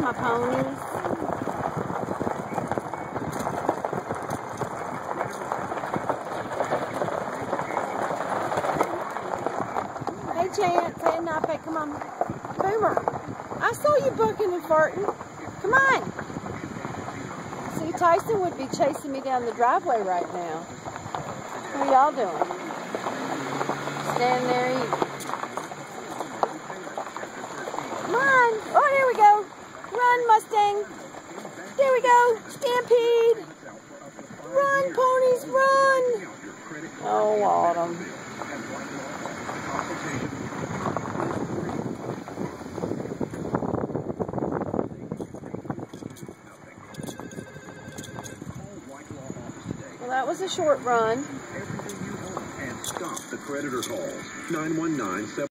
my ponies. Hey, Chance. Hey, Nape. Come on. Boomer. I saw you bucking and farting. Come on. See, Tyson would be chasing me down the driveway right now. What are y'all doing? Stand there eating. Come on. Oh, there we go. Run, Mustang. There we go. Stampede. Run, ponies, run. Oh, Autumn. Well, that was a short run. And stop the predator calls. 919